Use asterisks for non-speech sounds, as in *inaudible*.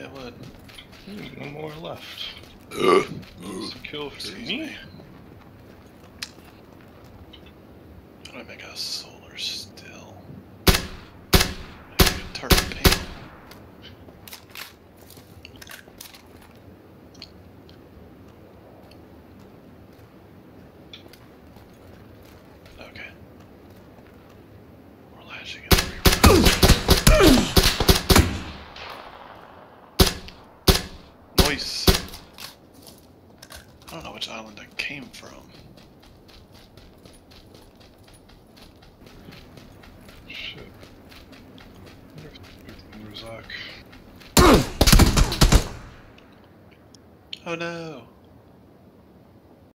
it would. Hmm, One more left. Ugh. It's a kill for Excuse me. me. How do I make a solar still? Turret panel. Okay. We're lashing in three I don't know which island I came from. Shit. *coughs* Oh no.